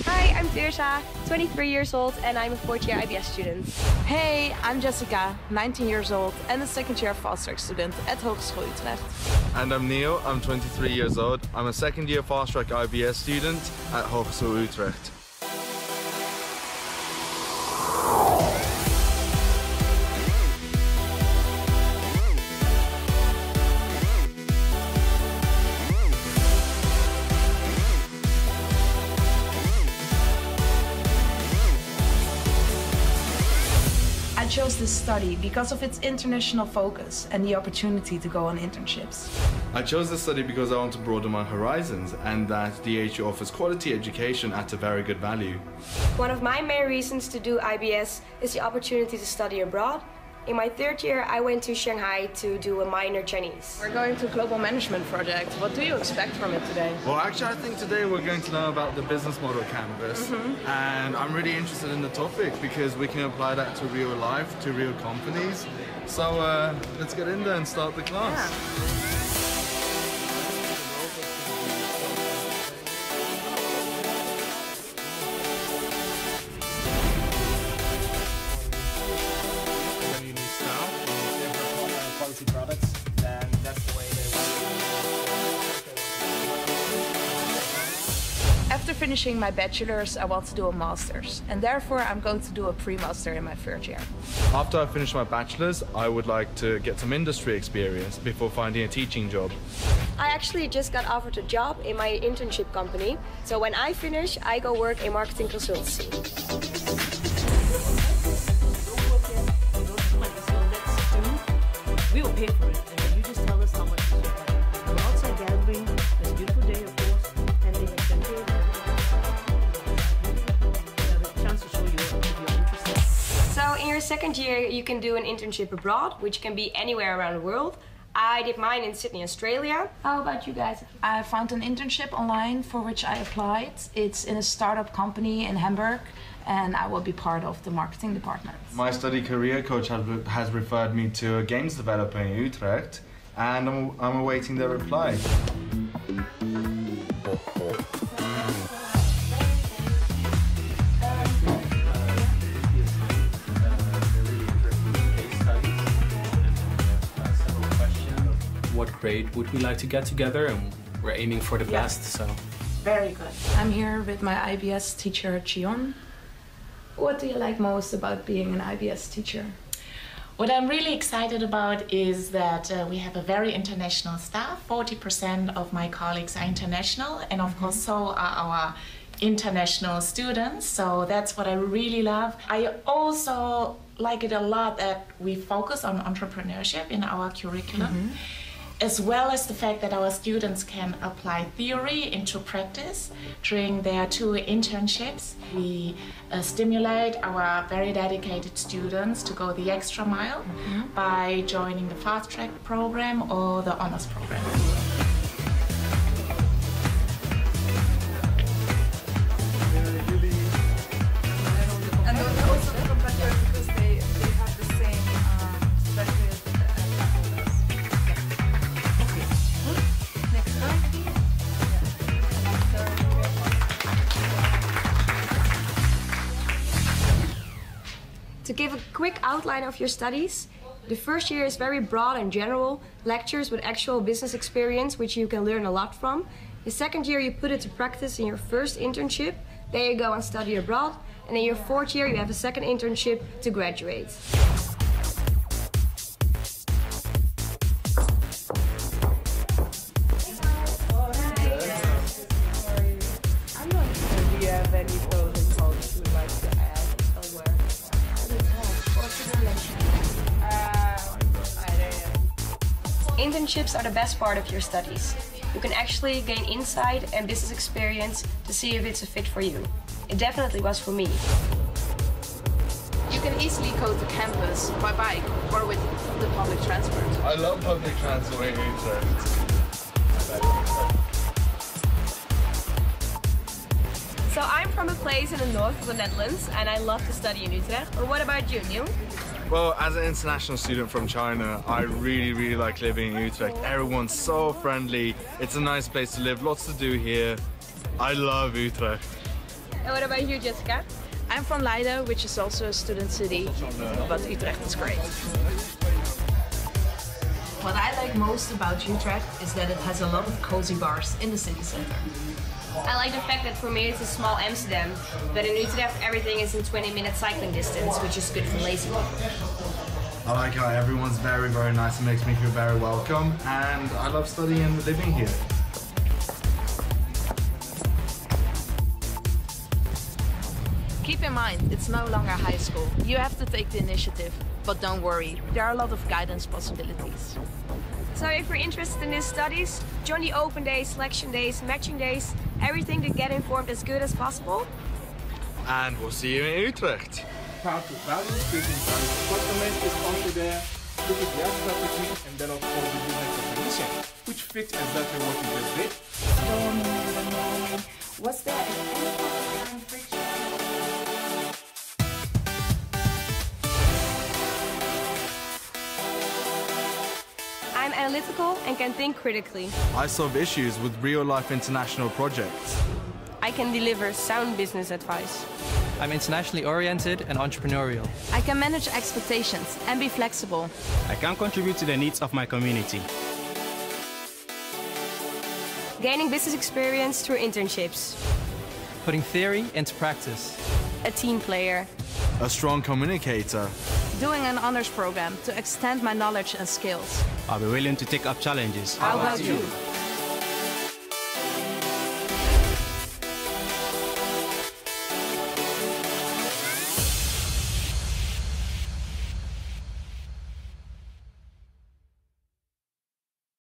Hi, I'm Dirza, 23 years old, and I'm a fourth year IBS student. Hey, I'm Jessica, 19 years old, and a second year fast track student at Hogeschool Utrecht. And I'm Neil, I'm 23 years old. I'm a second year fast track IBS student at Hogeschool Utrecht. Chose this study because of its international focus and the opportunity to go on internships. I chose this study because I want to broaden my horizons and that the HU offers quality education at a very good value. One of my main reasons to do IBS is the opportunity to study abroad. In my third year, I went to Shanghai to do a minor Chinese. We're going to Global Management Project. What do you expect from it today? Well, actually, I think today we're going to learn about the business model canvas, and I'm really interested in the topic because we can apply that to real life, to real companies. So uh, let's get in there and start the class. when After finishing my bachelor's, I want to do a master's, and therefore I'm going to do a pre-master in my third year. After I finish my bachelor's, I would like to get some industry experience before finding a teaching job. I actually just got offered a job in my internship company. So when I finish, I go work in marketing consultancy. We will pay for it, second year, you can do an internship abroad, which can be anywhere around the world. I did mine in Sydney, Australia. How about you guys? I found an internship online for which I applied. It's in a startup company in Hamburg, and I will be part of the marketing department. My study career coach has, has referred me to a games developer in Utrecht, and I'm, I'm awaiting their reply. Grade would we like to get together? And we're aiming for the Yeah. best, so. Very good. I'm here with my IBS teacher, Chion. What do you like most about being an IBS teacher? What I'm really excited about is that uh, we have a very international staff. 40% of my colleagues are international, and of course, so are our international students. So that's what I really love. I also like it a lot that we focus on entrepreneurship in our curriculum. As well as the fact that our students can apply theory into practice during their two internships. We uh, stimulate our very dedicated students to go the extra mile by joining the fast track program or the honors program. Quick outline of your studies, the first year is very broad and general, lectures with actual business experience, which you can learn a lot from. The second year, you put it to practice in your first internship. Then you go and study abroad. And in your fourth year, you have a second internship to graduate. Internships are the best part of your studies. You can actually gain insight and business experience to see if it's a fit for you. It definitely was for me. You can easily go to campus by bike or with the public transport. I love public transport in Utrecht. So I'm from a place in the north of the Netherlands and I love to study in Utrecht. But what about you, Neil? Well, as an international student from China, I really, really like living in Utrecht. Everyone's so friendly. It's a nice place to live, lots to do here. I love Utrecht. And what about you, Jessica? I'm from Leiden, which is also a student city, but Utrecht is great. What I like most about Utrecht is that it has a lot of cozy bars in the city center. I like the fact that for me it's a small Amsterdam, but in Utrecht everything is in 20 minute cycling distance, which is good for lazy people. I like how everyone's very, very nice and makes me feel very welcome. And I love studying and living here. Keep in mind, it's no longer high school. You have to take the initiative. But don't worry, there are a lot of guidance possibilities. So if you're interested in these studies, join the open days, selection days, matching days, everything to get informed as good as possible. And we'll see you in Utrecht. Proud to value speaking time. Customer is also there. Look at their strategy and then of course we do make a solution which fits exactly what you just did. Was there any friction? Analytical and can think critically. I solve issues with real life international projects. I can deliver sound business advice. I'm internationally oriented and entrepreneurial. I can manage expectations and be flexible. I can contribute to the needs of my community. Gaining business experience through internships. Putting theory into practice. A team player. A strong communicator. Doing an honors program to extend my knowledge and skills. I'll be willing to take up challenges. How about you?